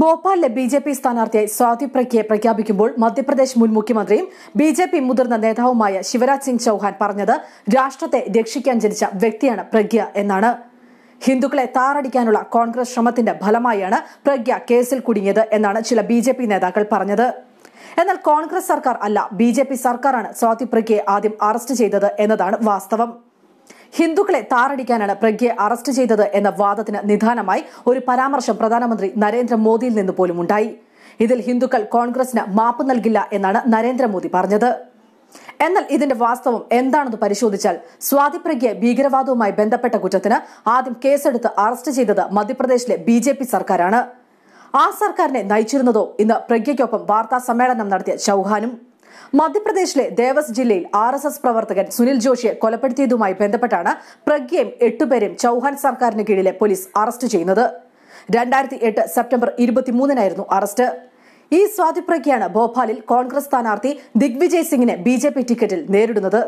ഭോപ്പാലിലെ B J P സ്ഥാനാർത്ഥിയായി സ്വാതി പ്രഗ്യയെ പ്രഖ്യാപിക്കുമ്പോൾ മധ്യപ്രദേശ് മുൻ മുഖ്യമന്ത്രിയും ബി ജെ പി മുതിർന്ന നേതാവുമായ ശിവരാജ് സിംഗ് ചൌഹാൻ പറഞ്ഞത് രാഷ്ട്രത്തെ രക്ഷിക്കാൻ ജനിച്ച വ്യക്തിയാണ് പ്രഗ്യ എന്നാണ്. ഹിന്ദുക്കളെ താറടിക്കാനുള്ള കോൺഗ്രസ് ശ്രമത്തിന്റെ ഫലമായാണ് പ്രഗ്യ കേസിൽ കുടുങ്ങിയത് എന്നാണ് ചില ബി ജെ പി നേതാക്കൾ പറഞ്ഞത്. എന്നാൽ കോൺഗ്രസ് സർക്കാർ അല്ല ബി ജെ പി സർക്കാരാണ് സ്വാതി പ്രഖ്യയെ ആദ്യം അറസ്റ്റ് ചെയ്തത് എന്നതാണ് വാസ്തവം. ഹിന്ദുക്കളെ താറടിക്കാനാണ് പ്രഗ്യയെ അറസ്റ്റ് ചെയ്തത് എന്ന വാദത്തിന് നിധാനമായി ഒരു പരാമർശം പ്രധാനമന്ത്രി നരേന്ദ്രമോദിയിൽ നിന്ന് പോലും ഉണ്ടായി. ഇതിൽ ഹിന്ദുക്കൾ കോൺഗ്രസിന് മാപ്പ് നൽകില്ല എന്നാണ് നരേന്ദ്രമോദി പറഞ്ഞത്. എന്നാൽ ഇതിന്റെ വാസ്തവം എന്താണെന്ന് പരിശോധിച്ചാൽ സ്വാതി പ്രഗ്യയെ ഭീകരവാദവുമായി ബന്ധപ്പെട്ട കുറ്റത്തിന് ആദ്യം കേസെടുത്ത് അറസ്റ്റ് ചെയ്തത് മധ്യപ്രദേശിലെ ബി ജെ പി സർക്കാരാണ്. ആ സർക്കാരിനെ നയിച്ചിരുന്നതോ ഇന്ന് പ്രഗ്യയ്ക്കൊപ്പം വാർത്താ സമ്മേളനം നടത്തിയ ചൌഹാനും. മധ്യപ്രദേശിലെ ദേവസ് ജില്ലയിൽ ആർ എസ് എസ് പ്രവർത്തകൻ സുനിൽ ജോഷിയെ കൊലപ്പെടുത്തിയതുമായി ബന്ധപ്പെട്ടാണ് പ്രഗ്യയും എട്ടുപേരെയും ചൌഹാൻ സർക്കാരിന് കീഴിലെ പോലീസ് അറസ്റ്റ് ചെയ്യുന്നത്. രണ്ടായിരത്തി എട്ട് സെപ്റ്റംബർ ഇരുപത്തിമൂന്നിനായിരുന്നു അറസ്റ്റ്. ഈ സ്വാതി പ്രഗ്യയാണ് ഭോപ്പാലിൽ കോൺഗ്രസ് സ്ഥാനാർത്ഥി ദിഗ്വിജയ് സിംഗിനെ ബി ടിക്കറ്റിൽ നേരിടുന്നത്.